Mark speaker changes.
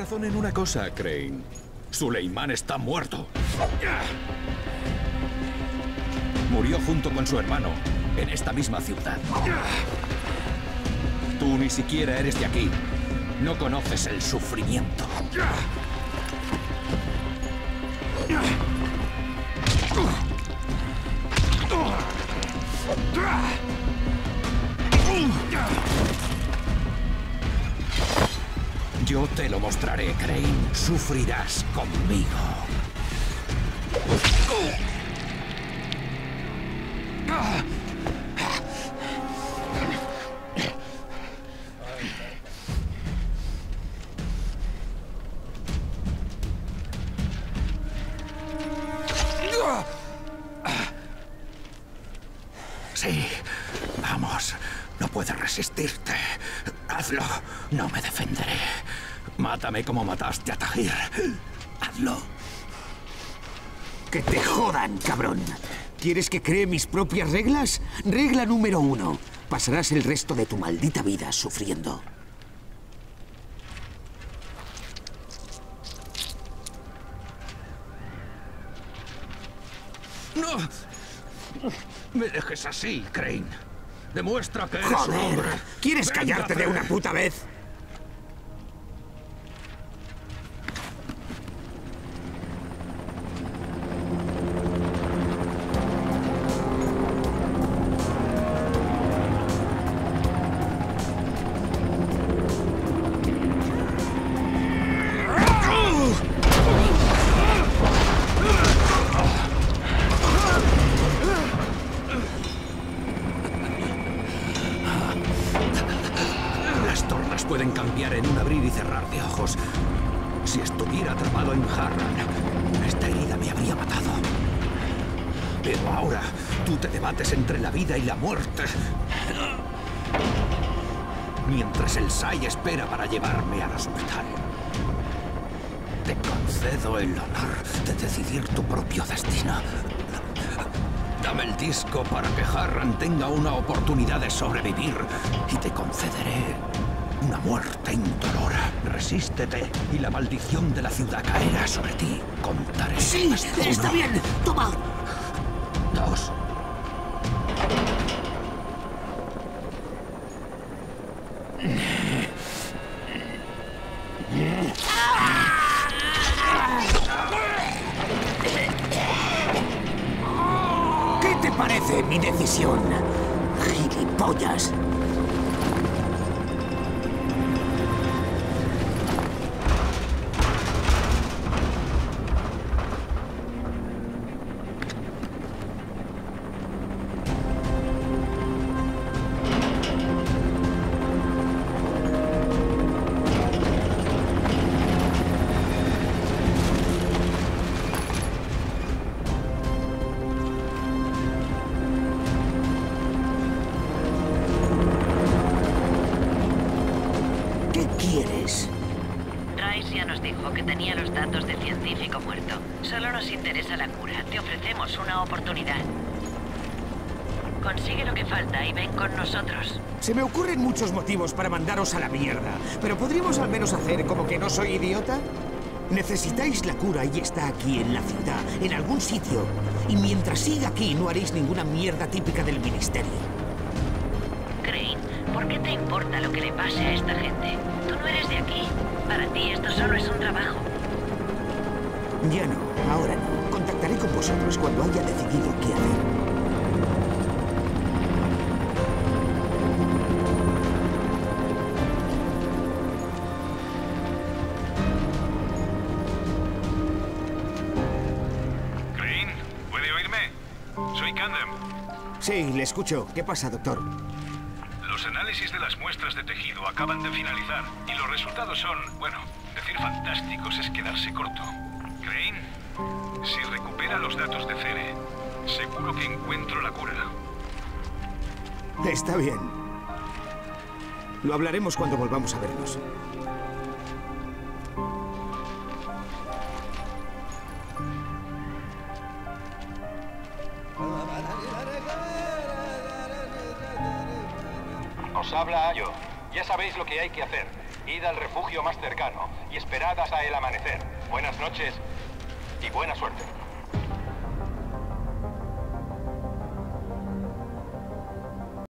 Speaker 1: razón en una cosa, Crane. Suleiman está muerto. Murió junto con su hermano en esta misma ciudad. Tú ni siquiera eres de aquí. No conoces el sufrimiento. Yo te lo mostraré, Crane. Sufrirás conmigo. Sí, vamos. No puedes resistirte. Hazlo. No me defenderé. Mátame como mataste a Tahir. Hazlo.
Speaker 2: Que te jodan, cabrón. ¿Quieres que cree mis propias reglas? Regla número uno. Pasarás el resto de tu maldita vida sufriendo.
Speaker 1: ¡No! Me dejes así, Crane. Demuestra que eres un
Speaker 2: ¡Joder!
Speaker 1: hombre.
Speaker 2: ¿Quieres callarte de una puta vez?
Speaker 1: Pueden cambiar en un abrir y cerrar de ojos. Si estuviera atrapado en Harran, esta herida me habría matado. Pero ahora tú te debates entre la vida y la muerte. Mientras el Sai espera para llevarme al hospital. Te concedo el honor de decidir tu propio destino. Dame el disco para que Harran tenga una oportunidad de sobrevivir y te concederé una muerte indolora. Resístete y la maldición de la ciudad caerá sobre ti. Contaré.
Speaker 2: Sí,
Speaker 1: hasta
Speaker 2: está
Speaker 1: uno,
Speaker 2: bien. Toma.
Speaker 1: Dos.
Speaker 2: ¿Qué te parece mi decisión? Gilipollas.
Speaker 3: Que tenía los datos del científico muerto. Solo nos interesa la cura. Te ofrecemos una oportunidad. Consigue lo que falta y ven con nosotros.
Speaker 2: Se me ocurren muchos motivos para mandaros a la mierda, pero ¿podríamos al menos hacer como que no soy idiota? Necesitáis la cura y está aquí en la ciudad, en algún sitio. Y mientras siga aquí no haréis ninguna mierda típica del ministerio.
Speaker 3: Crane, ¿por qué te importa lo que le pase a esta gente? Tú no eres de aquí. Para ti esto solo es un trabajo.
Speaker 2: Ya no, ahora no. Contactaré con vosotros cuando haya decidido qué hacer.
Speaker 4: Crane, ¿puede oírme? Soy Candem.
Speaker 2: Sí, le escucho. ¿Qué pasa, doctor?
Speaker 4: Los análisis de las muestras de tejido acaban de finalizar y los resultados son, bueno, decir fantásticos es quedarse corto. Crane, si recupera los datos de Cere, seguro que encuentro la cura.
Speaker 2: Está bien. Lo hablaremos cuando volvamos a vernos.
Speaker 5: Os habla Ayo. Ya sabéis lo que hay que hacer.
Speaker 4: Id al refugio más cercano y esperad hasta el amanecer. Buenas noches y buena suerte.